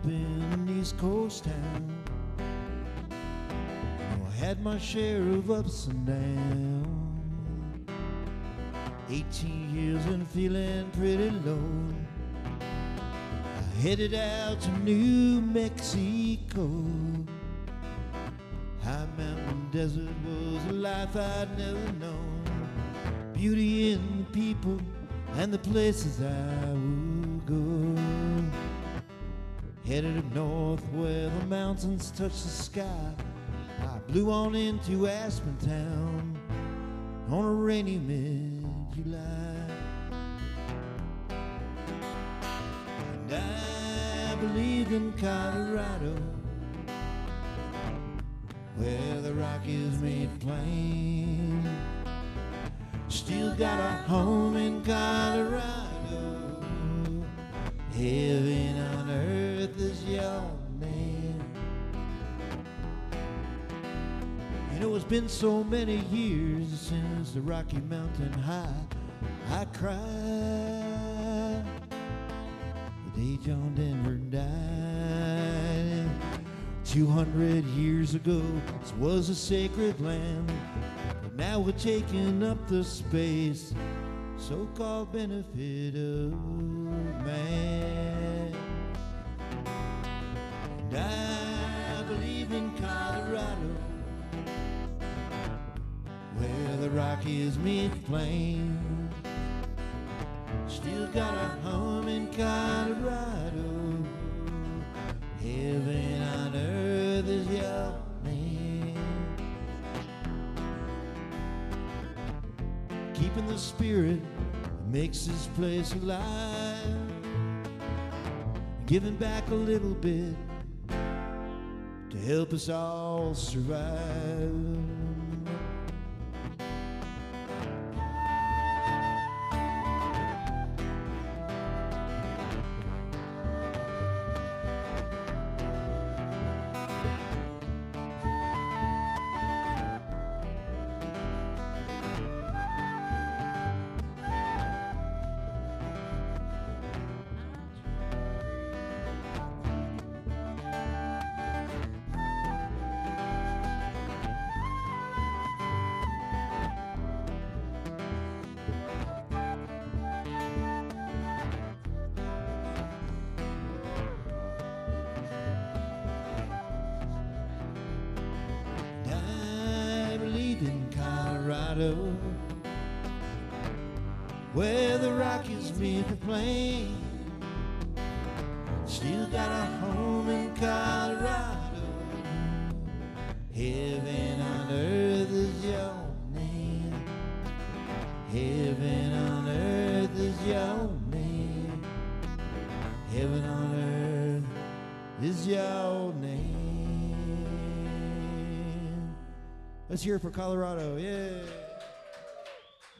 up in an East Coast town. I had my share of ups and downs. 18 years and feeling pretty low. I headed out to New Mexico. High mountain desert was a life I'd never known. Beauty in the people and the places I would go. Headed up north where the mountains touch the sky. I blew on into Aspen Town on a rainy mid-July. And I believe in Colorado where the Rockies made plain. Still got a home in Colorado. Know, it's been so many years since the Rocky Mountain High. I cried the day John Denver died. 200 years ago, this was a sacred land. But now we're taking up the space, so called benefit of man. The Rockies meet plain. Still got a home in Colorado. Heaven on earth is your name. Keeping the spirit makes this place alive. Giving back a little bit to help us all survive. Colorado, where the Rockies meet the plain. Still got a home in Colorado. Heaven on earth is your name. Heaven on earth is your name. Heaven on earth is your name. Let's hear it for Colorado. Yeah.